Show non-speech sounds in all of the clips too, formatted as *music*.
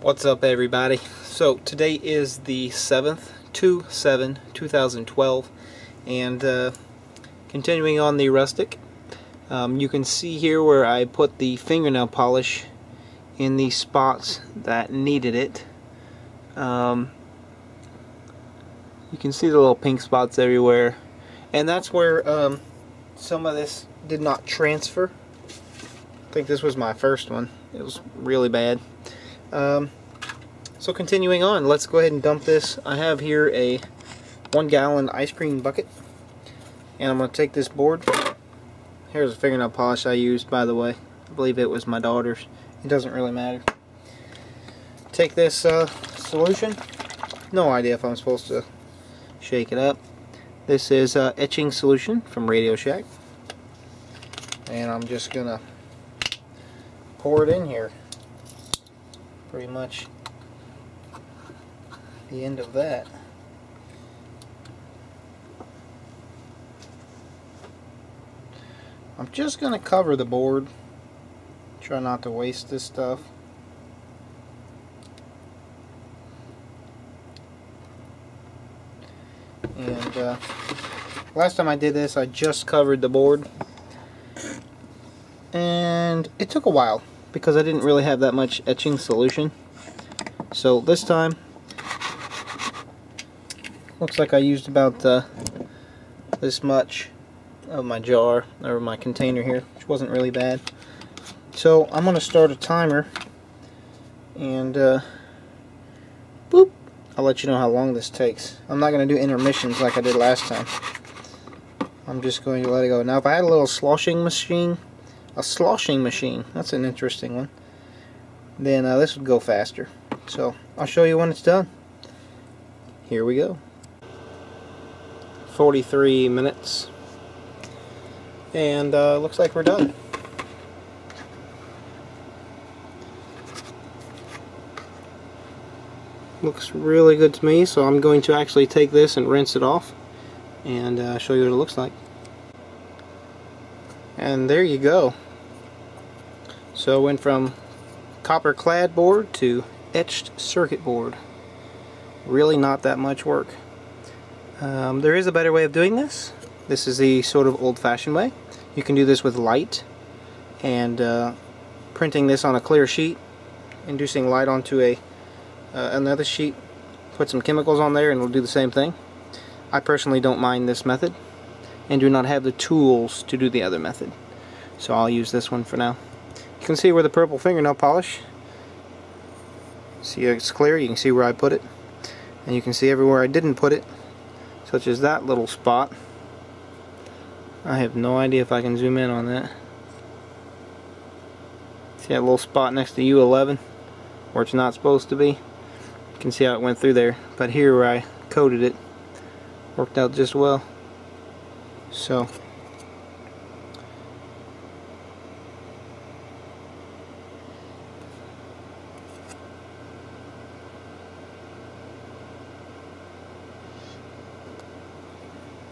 What's up everybody? So today is the 7th to 7 2012 and uh, continuing on the Russtic um, you can see here where I put the fingernail polish in the spots that needed it. Um, you can see the little pink spots everywhere and that's where um, some of this did not transfer. I think this was my first one. It was really bad um, so continuing on, let's go ahead and dump this. I have here a one gallon ice cream bucket. And I'm going to take this board. Here's a fingernail polish I used, by the way. I believe it was my daughter's. It doesn't really matter. Take this uh, solution. No idea if I'm supposed to shake it up. This is uh, etching solution from Radio Shack. And I'm just going to pour it in here pretty much the end of that. I'm just going to cover the board. Try not to waste this stuff. And uh, last time I did this, I just covered the board. And it took a while because I didn't really have that much etching solution. So this time, looks like I used about uh, this much of my jar, or my container here, which wasn't really bad. So I'm going to start a timer, and uh, boop, I'll let you know how long this takes. I'm not going to do intermissions like I did last time. I'm just going to let it go. Now if I had a little sloshing machine, a sloshing machine. That's an interesting one. Then uh, this would go faster. So I'll show you when it's done. Here we go. 43 minutes. And uh, looks like we're done. Looks really good to me, so I'm going to actually take this and rinse it off and uh, show you what it looks like. And there you go. So it went from copper clad board to etched circuit board. Really not that much work. Um, there is a better way of doing this. This is the sort of old-fashioned way. You can do this with light and uh, printing this on a clear sheet, inducing light onto a uh, another sheet, put some chemicals on there and it'll do the same thing. I personally don't mind this method and do not have the tools to do the other method. So I'll use this one for now. You can see where the purple fingernail polish, see it's clear, you can see where I put it, and you can see everywhere I didn't put it, such as that little spot. I have no idea if I can zoom in on that. See that little spot next to U11, where it's not supposed to be? You can see how it went through there, but here where I coated it, worked out just well. So,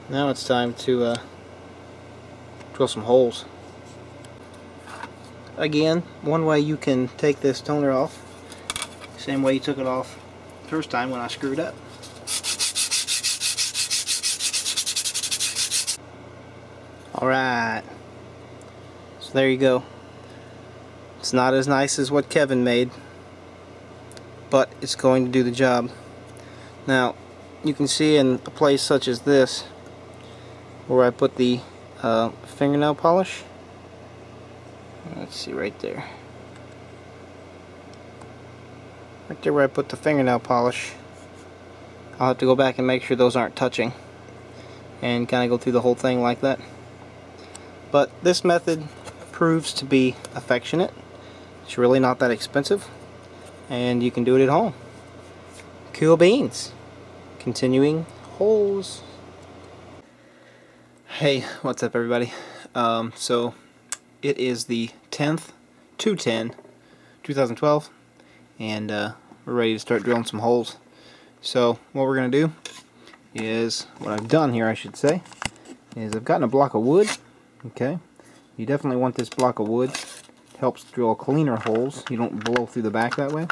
Now it's time to uh, drill some holes. Again, one way you can take this toner off, same way you took it off first time when I screwed up. Alright, so there you go. It's not as nice as what Kevin made, but it's going to do the job. Now, you can see in a place such as this, where I put the uh, fingernail polish. Let's see right there. Right there where I put the fingernail polish. I'll have to go back and make sure those aren't touching. And kind of go through the whole thing like that. But this method proves to be affectionate. It's really not that expensive. And you can do it at home. Cool beans. Continuing holes. Hey, what's up everybody? Um, so, it is the 10th to 10, 2012, and uh, we're ready to start drilling some holes. So, what we're going to do is, what I've done here I should say, is I've gotten a block of wood, okay? You definitely want this block of wood. It helps drill cleaner holes. You don't blow through the back that way.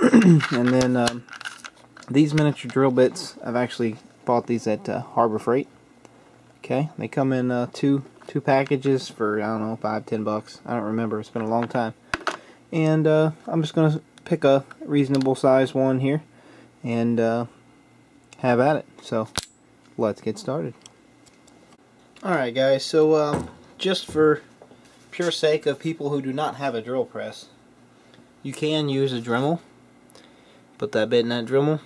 *clears throat* and then um, these miniature drill bits, I've actually bought these at uh, Harbor Freight. Okay, they come in uh, two two packages for I don't know five ten bucks. I don't remember. It's been a long time. And uh, I'm just gonna pick a reasonable size one here and uh, have at it. So let's get started. Alright guys, so um, just for pure sake of people who do not have a drill press, you can use a Dremel. Put that bit in that Dremel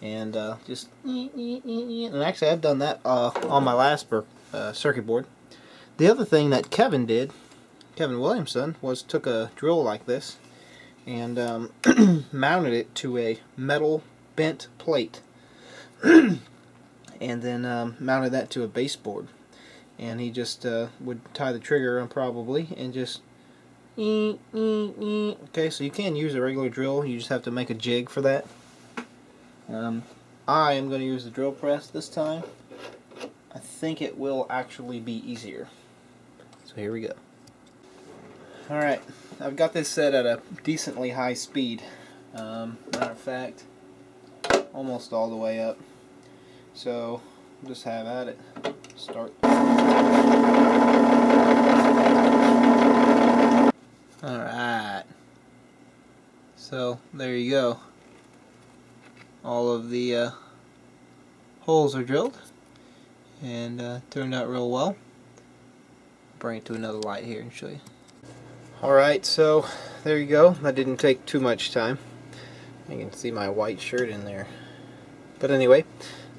and uh, just and actually I've done that uh, on my last uh, circuit board. The other thing that Kevin did, Kevin Williamson, was took a drill like this and um, *clears throat* mounted it to a metal bent plate. *clears throat* And then um, mounted that to a baseboard. And he just uh, would tie the trigger on probably and just okay so you can use a regular drill. You just have to make a jig for that um, I am going to use the drill press this time I think it will actually be easier so here we go alright I've got this set at a decently high speed um, matter of fact almost all the way up. So just have at it. Start. Alright. So there you go. All of the uh, holes are drilled and uh, turned out real well. Bring it to another light here and show you. Alright, so there you go. That didn't take too much time. You can see my white shirt in there. But anyway,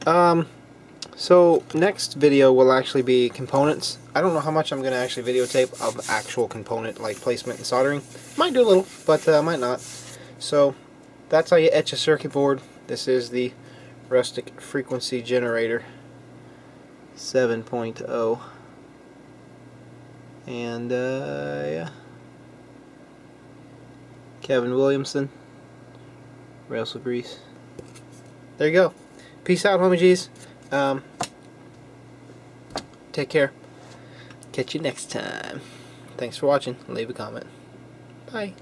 um, so next video will actually be components. I don't know how much I'm going to actually videotape of actual component like placement and soldering. Might do a little, but uh, might not. So that's how you etch a circuit board. This is the Russtic Frequency Generator 7.0. And, uh, yeah. Kevin Williamson, Russell Gries there you go. Peace out, homie G's. Um, take care. Catch you next time. Thanks for watching. Leave a comment. Bye.